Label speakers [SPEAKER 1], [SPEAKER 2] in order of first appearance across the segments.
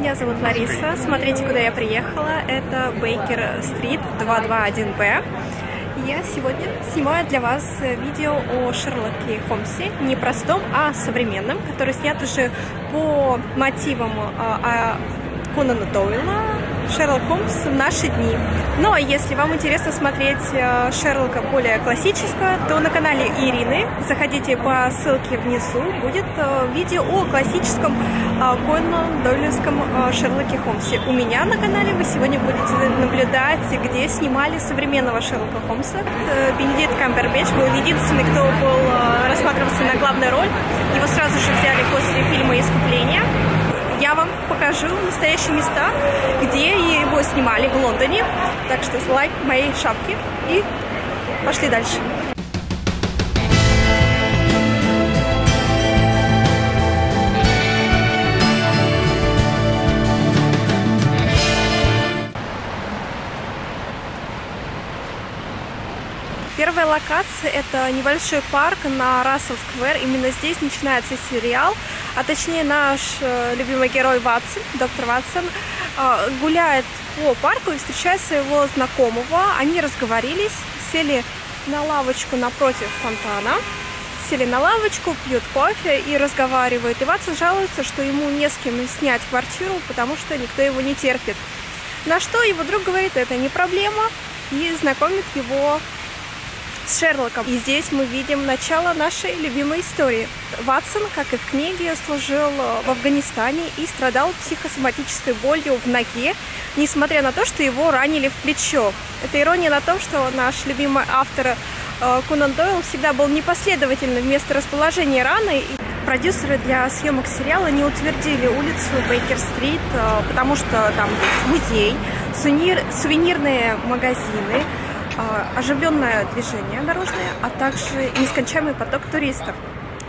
[SPEAKER 1] меня зовут Лариса. Смотрите, куда я приехала. Это Бейкер-стрит 221Б. Я сегодня снимаю для вас видео о Шерлоке Холмсе, не простом, а современном, который снят уже по мотивам а, а Конана Дойла, Шерлок Холмс в наши дни. Ну а если вам интересно смотреть э, Шерлока более классического, то на канале Ирины заходите по ссылке внизу, будет э, видео о классическом э, Конан Дойлевском Шерлоке Холмсе. У меня на канале вы сегодня будете наблюдать, где снимали современного Шерлока Холмса. Бенедикт Камбербэтч был единственный, кто был рассматривался на главную роль. Его сразу же взяли после фильма «Искупление» я вам покажу настоящие места, где его снимали в Лондоне. Так что лайк моей шапки и пошли дальше. Локация – это небольшой парк на Рассел Сквер. Именно здесь начинается сериал, а точнее наш э, любимый герой Ватсон, доктор Ватсон, э, гуляет по парку и встречает своего знакомого. Они разговорились, сели на лавочку напротив фонтана, сели на лавочку, пьют кофе и разговаривают. И Ватсон жалуется, что ему не с кем снять квартиру, потому что никто его не терпит. На что его друг говорит, это не проблема, и знакомит его Шерлоком. И здесь мы видим начало нашей любимой истории. Ватсон, как и в книге, служил э, в Афганистане и страдал психосоматической болью в ноге, несмотря на то, что его ранили в плечо. Это ирония на том, что наш любимый автор э, Кунан Дойл всегда был непоследовательным вместо расположения раны. Продюсеры для съемок сериала не утвердили улицу Бейкер-стрит, э, потому что там есть музей, сувенир, сувенирные магазины, оживленное движение дорожное, а также нескончаемый поток туристов.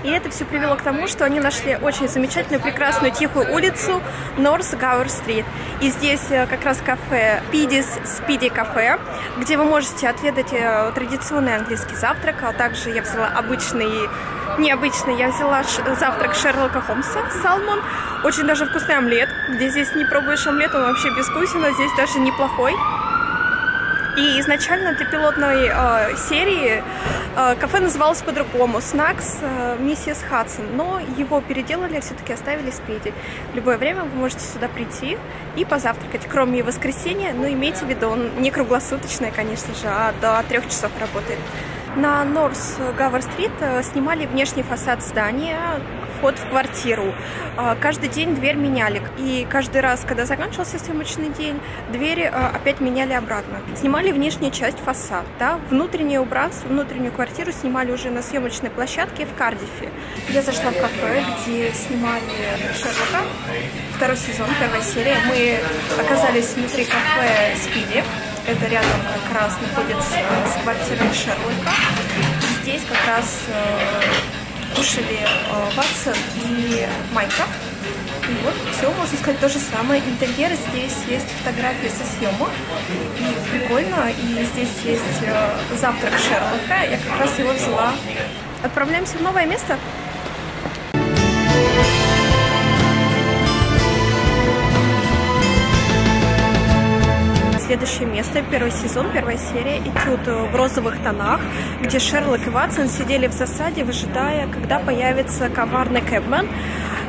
[SPEAKER 1] И это все привело к тому, что они нашли очень замечательную, прекрасную, тихую улицу Норс Гауэр Стрит. И здесь э, как раз кафе Пидис Спиди кафе, где вы можете отведать э, традиционный английский завтрак, а также я взяла обычный необычный. Я взяла завтрак Шерлока Холмса, салмон. Очень даже вкусный омлет. Где здесь не пробуешь омлет, он вообще безвкусен, а здесь даже неплохой. И изначально для пилотной э, серии э, кафе называлось по-другому «Снакс э, Миссис Хадсон», но его переделали, все-таки оставили спеди. В любое время вы можете сюда прийти и позавтракать, кроме воскресенья, но имейте в виду, он не круглосуточный, конечно же, а до трех часов работает. На Норс Гавер-стрит снимали внешний фасад здания, вход в квартиру. А, каждый день дверь меняли. И каждый раз, когда заканчивался съемочный день, двери а, опять меняли обратно. Снимали внешнюю часть фасад. Да? Внутреннее убранство, внутреннюю квартиру снимали уже на съемочной площадке в Кардифе. Я зашла в кафе, где снимали Шерлока. Второй сезон, первая серия. Мы оказались внутри кафе Спиди. Это рядом как раз находится с квартирой Шерлока. Здесь как раз э, кушали э, Ватсон и Майка. И вот все, можно сказать, то же самое. Интерьер здесь есть фотографии со съемок. И прикольно. И здесь есть э, завтрак Шерлока. Я как раз его взяла. Отправляемся в новое место. Следующее место, первый сезон, первая серия, этюд в розовых тонах, где Шерлок и Ватсон сидели в засаде, выжидая, когда появится коварный Кэпмен.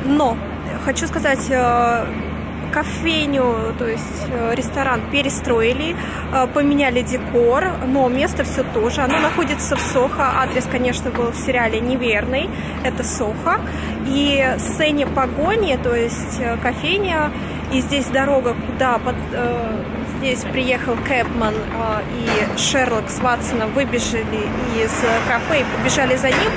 [SPEAKER 1] Но, хочу сказать, э, кофейню, то есть э, ресторан перестроили, э, поменяли декор, но место все тоже. Оно находится в Сохо. Адрес, конечно, был в сериале неверный. Это Сохо. И сцене погони, то есть кофейня, и здесь дорога, куда под, здесь приехал Кэпман э, и Шерлок с Ватсоном выбежали из кафе и побежали за ним.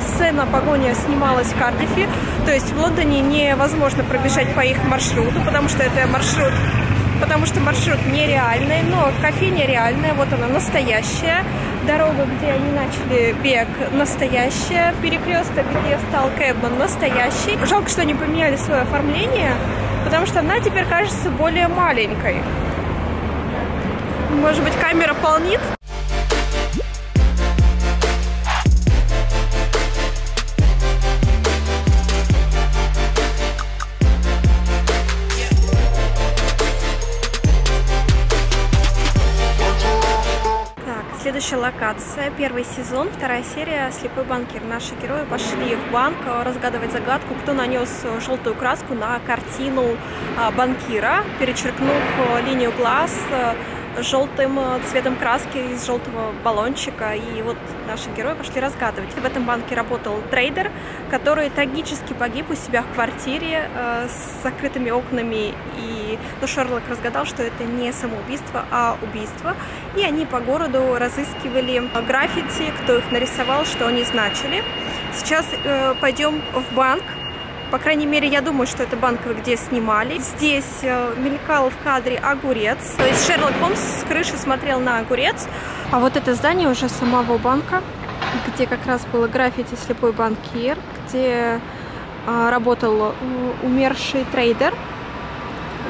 [SPEAKER 1] Сцена погоня снималась в Кардифе, то есть в Лондоне невозможно пробежать по их маршруту, потому что это маршрут потому что маршрут нереальный, но кофейня реальная, вот она настоящая. Дорога, где они начали бег, настоящая. Перекресток, где стал Кэбман, настоящий. Жалко, что они поменяли свое оформление, потому что она теперь кажется более маленькой. Может быть, камера полнит? Следующая локация, первый сезон, вторая серия «Слепой банкир». Наши герои пошли в банк э, разгадывать загадку, кто нанес э, желтую краску на картину а, банкира, перечеркнув э, линию глаз желтым э, цветом краски из желтого баллончика. И вот наши герои пошли разгадывать. В этом банке работал трейдер, который трагически погиб у себя в квартире э, с закрытыми окнами. И ну, Шерлок разгадал, что это не самоубийство, а убийство. И они по городу разыскивали граффити, кто их нарисовал, что они значили. Сейчас э, пойдем в банк, по крайней мере, я думаю, что это банк, где снимали. Здесь э, мелькал в кадре огурец. То есть Шерлок Холмс с крыши смотрел на огурец. А вот это здание уже самого банка, где как раз было граффити «Слепой банкир», где а, работал умерший трейдер.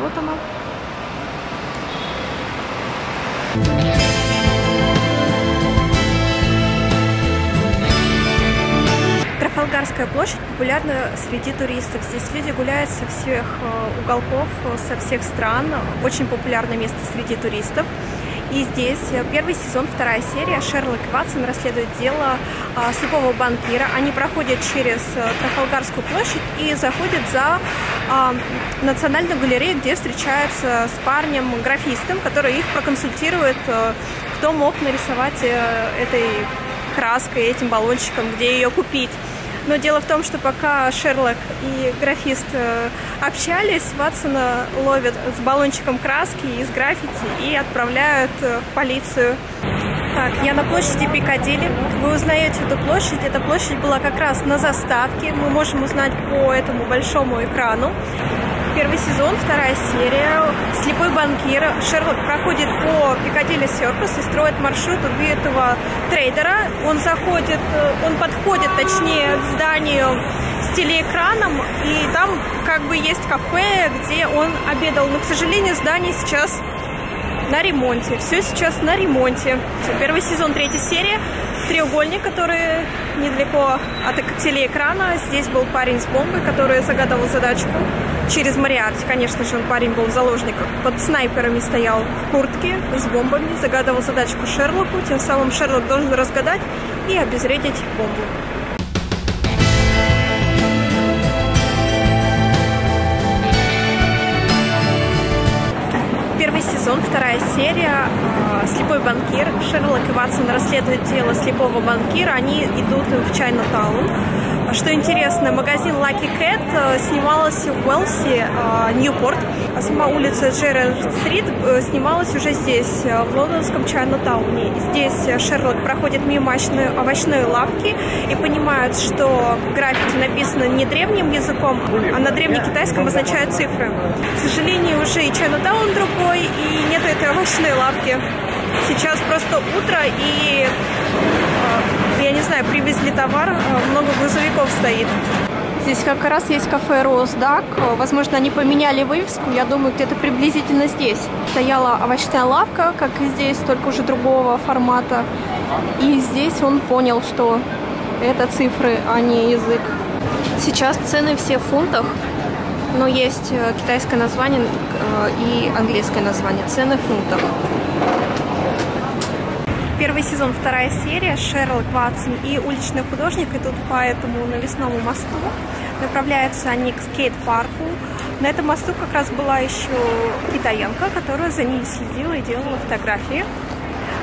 [SPEAKER 1] Вот оно. Трафалгарская площадь популярна среди туристов. Здесь люди гуляют со всех э, уголков, со всех стран. Очень популярное место среди туристов. И здесь э, первый сезон, вторая серия. Шерлок Ватсон расследуют дело а, слепого банкира. Они проходят через а, Трафалгарскую площадь и заходят за Национальную галерею, где встречаются с парнем-графистом, который их проконсультирует, кто мог нарисовать этой краской, этим баллончиком, где ее купить. Но дело в том, что пока Шерлок и графист э, общались, Ватсона ловят с баллончиком краски из граффити и отправляют э, в полицию. Так, я на площади Пикадилли. Вы узнаете эту площадь. Эта площадь была как раз на заставке. Мы можем узнать по этому большому экрану первый сезон, вторая серия. Слепой банкир. Шерлок проходит по Пикадилли Серкус и строит маршрут убитого трейдера. Он заходит, э, он подходит, точнее, к зданию с телеэкраном, и там как бы есть кафе, где он обедал. Но, к сожалению, здание сейчас на ремонте. Все сейчас на ремонте. Первый сезон, третья серия. Треугольник, который недалеко от телеэкрана. Здесь был парень с бомбой, который загадывал задачку через Мариарти. Конечно же, он парень был заложник. Под снайперами стоял в куртке с бомбами, загадывал задачку Шерлоку. Тем самым Шерлок должен разгадать и обезвредить бомбу. Первый сезон, вторая серия. Слепой банкир. Шерлок и Ватсон расследуют дело слепого банкира. Они идут в Чайна-таун что интересно, магазин Lucky Cat э, снималась в Уэлси, э, Ньюпорт, а сама улица Джерард-стрит э, снималась уже здесь, в лондонском Чайна-тауне. Здесь Шерлок проходит мимо овощной, овощной лавки и понимает, что граффити написано не древним языком, а на древнекитайском означают цифры. К сожалению, уже и Чайна-таун другой, и нет этой овощной лавки. Сейчас просто утро, и я не знаю, привезли товар, э, много грузовиков стоит. Здесь как раз есть кафе Росдак. Возможно, они поменяли вывеску. Я думаю, где-то приблизительно здесь. Стояла овощная лавка, как и здесь, только уже другого формата. И здесь он понял, что это цифры, а не язык. Сейчас цены все в фунтах, но есть э, китайское название э, и английское название. Цены в фунтах. Первый сезон, вторая серия. Шерлок Ватсон и уличный художник идут по этому навесному мосту. Направляются они к скейт-парку. На этом мосту как раз была еще китаянка, которая за ней следила и делала фотографии.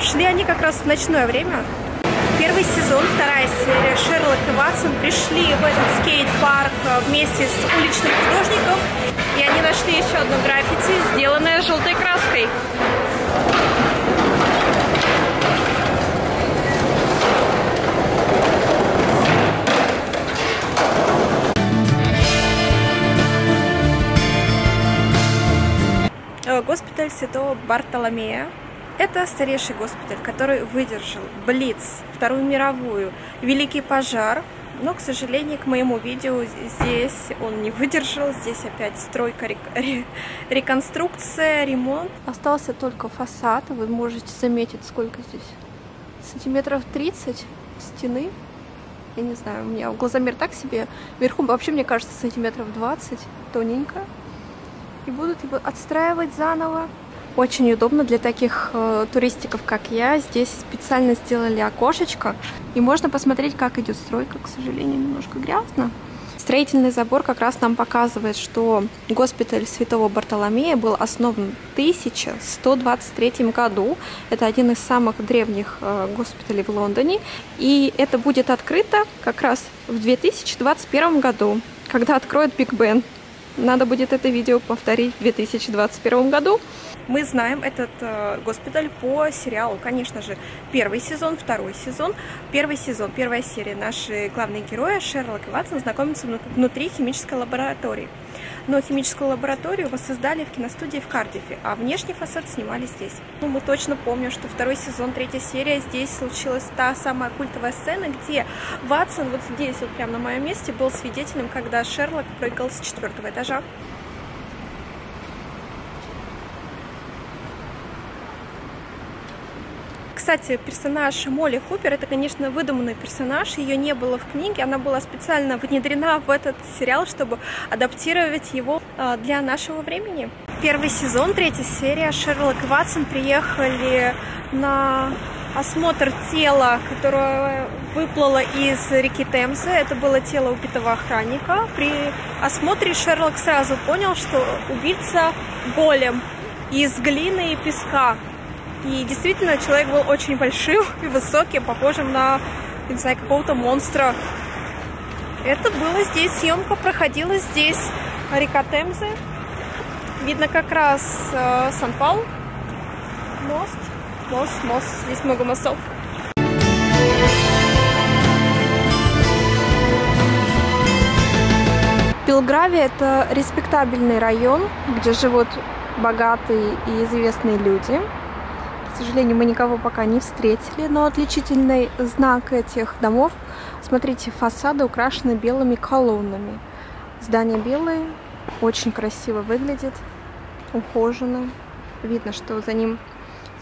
[SPEAKER 1] Шли они как раз в ночное время. Первый сезон, вторая серия. Шерлок и Ватсон пришли в этот скейт-парк вместе с уличным художником. И они нашли еще одно граффити, сделанное желтой краской. Госпиталь Святого Бартоломея. Это старейший госпиталь, который выдержал Блиц, Вторую мировую, Великий пожар. Но, к сожалению, к моему видео здесь он не выдержал. Здесь опять стройка, реконструкция, ремонт. Остался только фасад. Вы можете заметить, сколько здесь. Сантиметров 30 стены. Я не знаю, у меня глазомер так себе. Вверху вообще, мне кажется, сантиметров 20. Тоненько и будут его отстраивать заново. Очень удобно для таких э, туристиков, как я. Здесь специально сделали окошечко, и можно посмотреть, как идет стройка. К сожалению, немножко грязно. Строительный забор как раз нам показывает, что госпиталь Святого Бартоломея был основан в 1123 году. Это один из самых древних э, госпиталей в Лондоне. И это будет открыто как раз в 2021 году, когда откроют Биг Бен. Надо будет это видео повторить в 2021 году. Мы знаем этот э, госпиталь по сериалу, конечно же, первый сезон, второй сезон. Первый сезон, первая серия. Наши главные герои Шерлок и Ватсон знакомятся внутри химической лаборатории. Но химическую лабораторию воссоздали в киностудии в Кардифе, а внешний фасад снимали здесь. Ну, мы точно помним, что второй сезон, третья серия, здесь случилась та самая культовая сцена, где Ватсон вот здесь, вот прямо на моем месте, был свидетелем, когда Шерлок прыгал с четвертого этажа. Кстати, персонаж Молли Хупер, это, конечно, выдуманный персонаж, ее не было в книге, она была специально внедрена в этот сериал, чтобы адаптировать его а, для нашего времени. Первый сезон, третья серия, Шерлок и Ватсон приехали на осмотр тела, которое выплыло из реки Темзы. Это было тело убитого охранника. При осмотре Шерлок сразу понял, что убийца голем из глины и песка. И действительно, человек был очень большим и высоким, похожим на, не знаю, какого-то монстра. Это было здесь, съемка проходила здесь, река Темзы. Видно как раз э, Сан-Паул, мост, мост, мост, здесь много мостов. Белгравия – это респектабельный район, где живут богатые и известные люди. К сожалению, мы никого пока не встретили, но отличительный знак этих домов, смотрите, фасады украшены белыми колоннами. Здание белое, очень красиво выглядит, ухожено. Видно, что за ним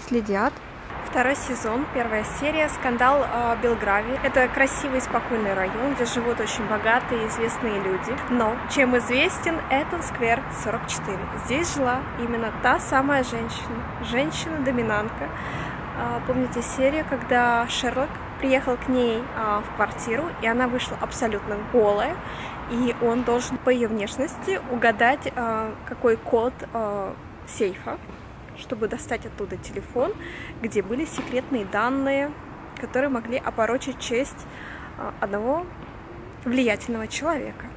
[SPEAKER 1] следят. Второй сезон, первая серия, скандал э, Белгравии. Это красивый, спокойный район, где живут очень богатые и известные люди. Но чем известен этот сквер 44? Здесь жила именно та самая женщина, женщина-доминантка. Э, помните серию, когда Шерлок приехал к ней э, в квартиру, и она вышла абсолютно голая, и он должен по ее внешности угадать, э, какой код э, сейфа чтобы достать оттуда телефон, где были секретные данные, которые могли опорочить честь а, одного влиятельного человека.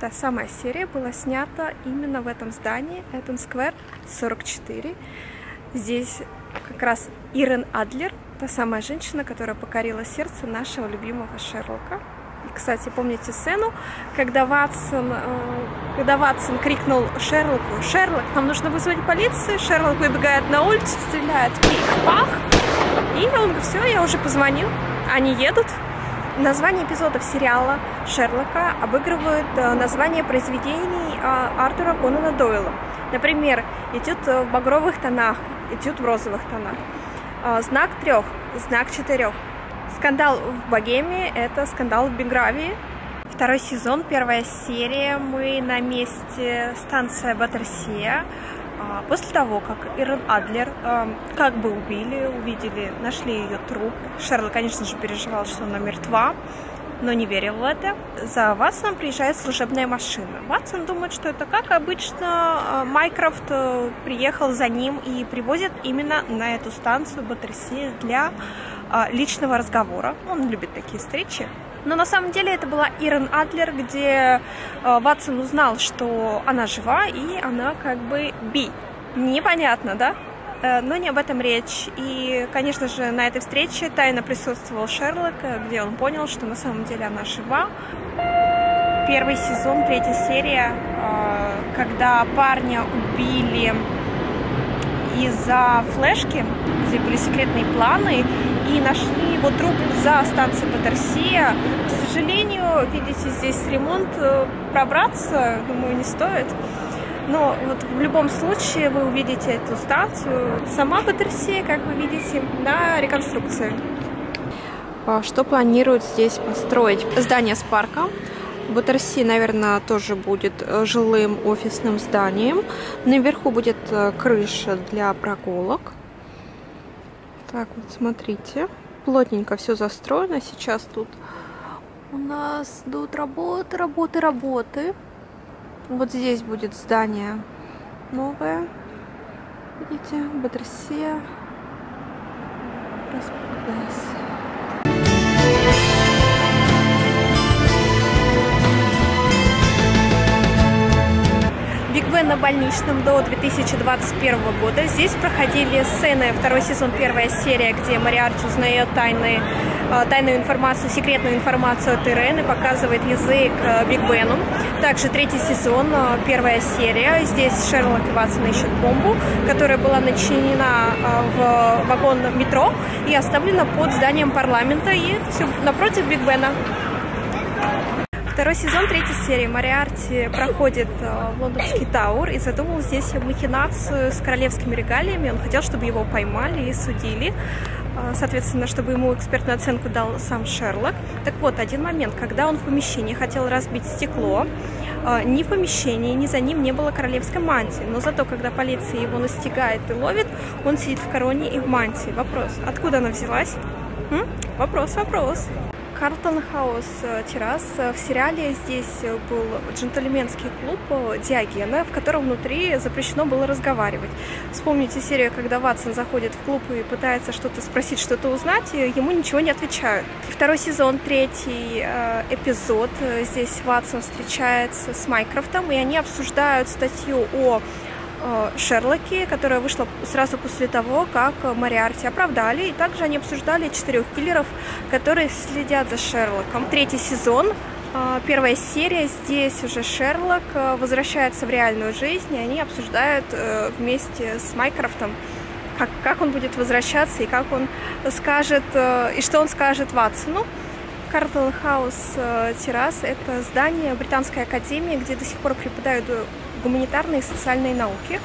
[SPEAKER 1] Та самая серия была снята именно в этом здании, Эттон Сквер 44. Здесь как раз Ирен Адлер, та самая женщина, которая покорила сердце нашего любимого Шерлока. Кстати, помните сцену, когда Ватсон, э, когда Ватсон крикнул Шерлоку, «Шерлок, нам нужно вызвать полицию!» Шерлок выбегает на улицу, стреляет пих-пах, и он говорит, все, я уже позвонил, они едут. Название эпизодов сериала Шерлока обыгрывают э, название произведений э, Артура Конана Дойла. Например, «Этюд в багровых тонах», «Этюд в розовых тонах», «Знак трех», «Знак четырех», Скандал в Богеме — это скандал в Бигравии. Второй сезон, первая серия. Мы на месте станция Баттерсия. А, после того, как Ирен Адлер э, как бы убили, увидели, нашли ее труп. Шерлок, конечно же, переживал, что она мертва, но не верил в это. За Ватсоном приезжает служебная машина. Ватсон думает, что это как обычно. А, Майкрофт э, приехал за ним и привозит именно на эту станцию Баттерсия для а, личного разговора. Он любит такие встречи. Но на самом деле это была Ирен Адлер, где а, Ватсон узнал, что она жива, и она как бы би. Непонятно, да? Э, но не об этом речь. И, конечно же, на этой встрече тайно присутствовал Шерлок, где он понял, что на самом деле она жива. Первый сезон, третья серия, а, когда парня убили из-за флешки, где были секретные планы, и нашли его труп за станцией Патерсия. К сожалению, видите, здесь ремонт, э, пробраться, думаю, не стоит. Но вот в любом случае вы увидите эту станцию. Сама Патерсия, как вы видите, на реконструкции. А что планируют здесь построить? Здание с парком, Баттерси, наверное, тоже будет э, жилым офисным зданием. Наверху будет э, крыша для прогулок. Так, вот смотрите. Плотненько все застроено. Сейчас тут у нас идут работы, работы, работы. Вот здесь будет здание новое. Видите, Баттерсе. Проспект Бен на больничном до 2021 года. Здесь проходили сцены, второй сезон, первая серия, где Мориарти узнает тайны, э, тайную информацию, секретную информацию от Ирен и показывает язык э, Биг Бену. Также третий сезон, э, первая серия. Здесь Шерлок и Ватсон ищут бомбу, которая была начинена в вагон метро и оставлена под зданием парламента. И все напротив Биг Бена. Второй сезон, третья серия. Мариарти проходит э, в лондонский Таур и задумал здесь махинацию с королевскими регалиями. Он хотел, чтобы его поймали и судили. Э, соответственно, чтобы ему экспертную оценку дал сам Шерлок. Так вот, один момент, когда он в помещении хотел разбить стекло, э, ни в помещении, ни за ним не было королевской мантии. Но зато, когда полиция его настигает и ловит, он сидит в короне и в мантии. Вопрос, откуда она взялась? М? Вопрос, вопрос. Карлтон Хаус э, террас. В сериале здесь был джентльменский клуб э, Диогена, в котором внутри запрещено было разговаривать. Вспомните серию, когда Ватсон заходит в клуб и пытается что-то спросить, что-то узнать, и ему ничего не отвечают. Второй сезон, третий э, эпизод. Здесь Ватсон встречается с Майкрофтом, и они обсуждают статью о Э, Шерлоки, которая вышла сразу после того, как Мариарти оправдали. И также они обсуждали четырех киллеров, которые следят за Шерлоком. Третий сезон, э, первая серия. Здесь уже Шерлок э, возвращается в реальную жизнь, и они обсуждают вместе с Майкрофтом, как, как он будет возвращаться и как он скажет, и что он скажет Ватсону. Картл Хаус Террас – это здание Британской академии, где до сих пор преподают гуманитарные и социальные науки.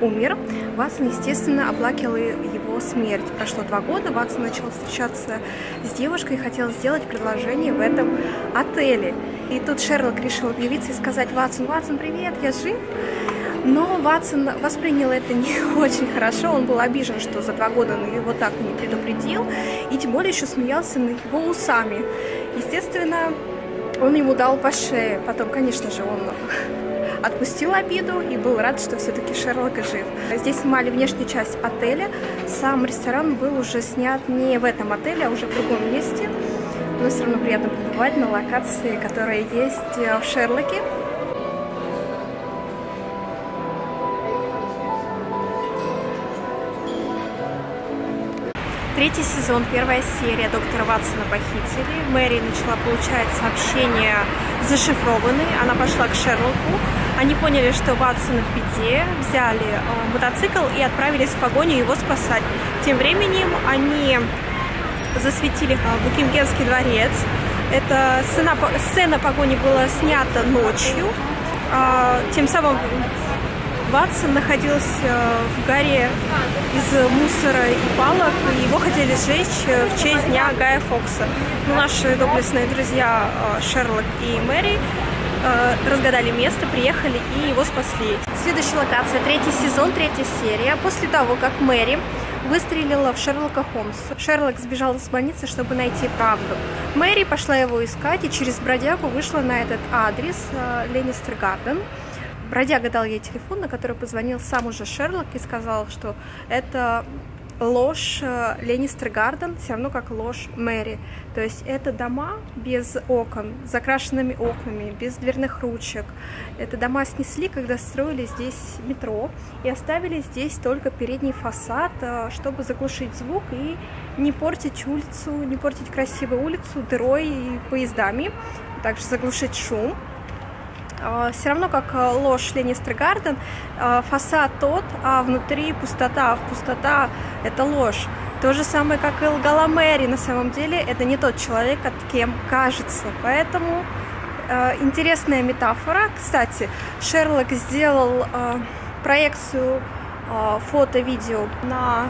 [SPEAKER 1] Умер. Ватсон, естественно, оплакивал его смерть. Прошло два года, Ватсон начал встречаться с девушкой и хотел сделать предложение в этом отеле. И тут Шерлок решил объявиться и сказать, Ватсон, Ватсон, привет, я жив. Но Ватсон воспринял это не очень хорошо, он был обижен, что за два года он его так не предупредил, и тем более еще смеялся над его усами. Естественно, он ему дал по шее. Потом, конечно же, он отпустил обиду и был рад, что все-таки Шерлок жив. Здесь снимали внешнюю часть отеля. Сам ресторан был уже снят не в этом отеле, а уже в другом месте. Но все равно приятно побывать на локации, которая есть э, в Шерлоке. Третий сезон, первая серия доктора Ватсона похитили. Мэри начала получать сообщения зашифрованные. Она пошла к Шерлоку. Они поняли, что Ватсон в беде, взяли э, мотоцикл и отправились в погоню его спасать. Тем временем они засветили э, Букингемский дворец. Эта сцена, сцена погони была снята ночью. Э, тем самым Ватсон находился в горе из мусора и палок, и его хотели сжечь в честь дня Гая Фокса. Но наши доблестные друзья э, Шерлок и Мэри э, разгадали место, приехали и его спасли. Следующая локация, третий сезон, третья серия. После того, как Мэри выстрелила в Шерлока Холмса. Шерлок сбежал из больницы, чтобы найти правду. Мэри пошла его искать и через бродягу вышла на этот адрес э, Ленистер Гарден. Бродяга дал ей телефон, на который позвонил сам уже Шерлок и сказал, что это ложь э, Ленистер Гарден, все равно как ложь Мэри. То есть это дома без окон, закрашенными окнами, без дверных ручек. Это дома снесли, когда строили здесь метро, и оставили здесь только передний фасад, э, чтобы заглушить звук и не портить улицу, не портить красивую улицу дырой и поездами, также заглушить шум. А, Все равно, как э, ложь Ленистер Гарден, а, фасад тот, а внутри пустота. Пустота – это ложь. То же самое, как и лгала Мэри. На самом деле, это не тот человек, от кем кажется. Поэтому интересная метафора. Кстати, Шерлок сделал проекцию фото-видео на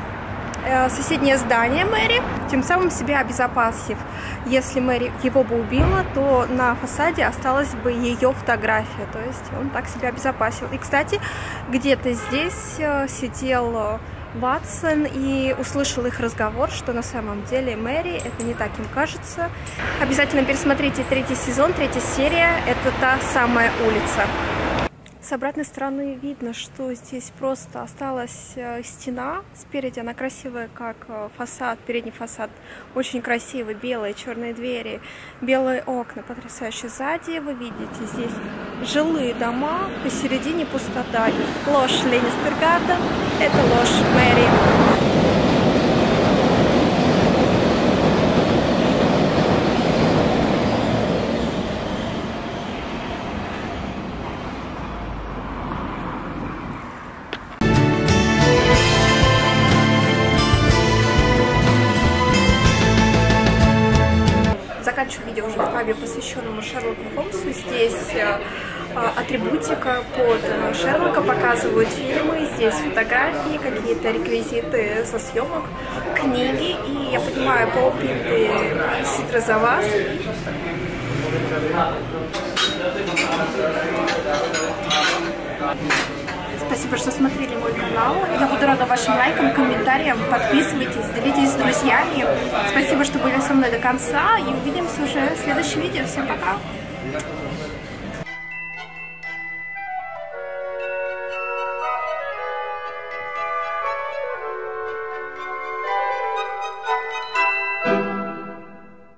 [SPEAKER 1] соседнее здание Мэри, тем самым себя обезопасив. Если Мэри его бы убила, то на фасаде осталась бы ее фотография, то есть он так себя обезопасил. И, кстати, где-то здесь э, сидел э, Ватсон и услышал их разговор, что на самом деле Мэри это не так им кажется. Обязательно пересмотрите третий сезон, третья серия. Это та самая улица. С обратной стороны видно, что здесь просто осталась э, стена. Спереди она красивая, как э, фасад, передний фасад. Очень красивый, белые, черные двери, белые окна, потрясающе. Сзади вы видите здесь жилые дома, посередине пустота. Ложь Ленистергарда, это ложь Мэри. Атрибутика под э, Шерлока, показывают фильмы, здесь фотографии, какие-то реквизиты со съемок, книги. И я понимаю, полпинты ситра за вас. Спасибо, что смотрели мой канал. Я буду рада вашим лайкам, комментариям. Подписывайтесь, делитесь с друзьями. Спасибо, что были со мной до конца. И увидимся уже в следующем видео. Всем пока!